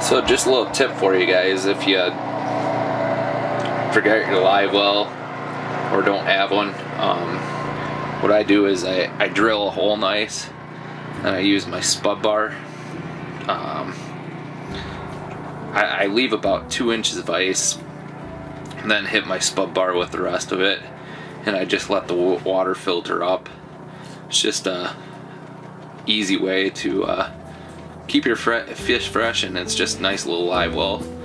So just a little tip for you guys if you forget your live well or don't have one. Um, what I do is I, I drill a hole nice and I use my spud bar. Um, I, I leave about two inches of ice and then hit my spud bar with the rest of it and I just let the water filter up. It's just a easy way to uh, keep your fish fresh and it's just nice little live well.